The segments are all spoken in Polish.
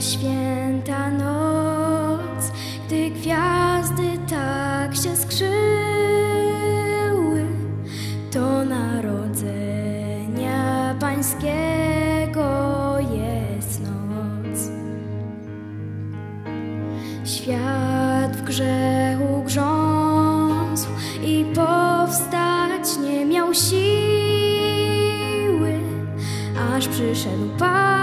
święta noc, gdy gwiazdy tak się skrzyły, to narodzenia Pańskiego jest noc. Świat w grzechu grząsł i powstać nie miał siły, aż przyszedł Pan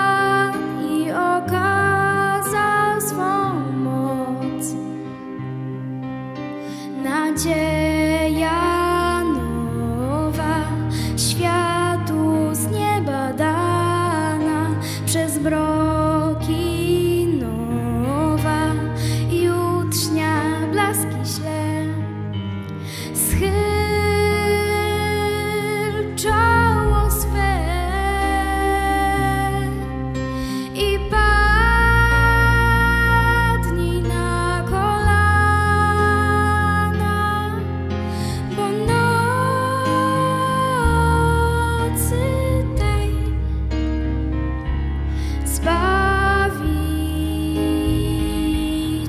broques.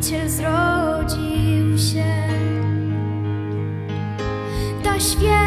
Zbawiciel zrodził się. Ta święta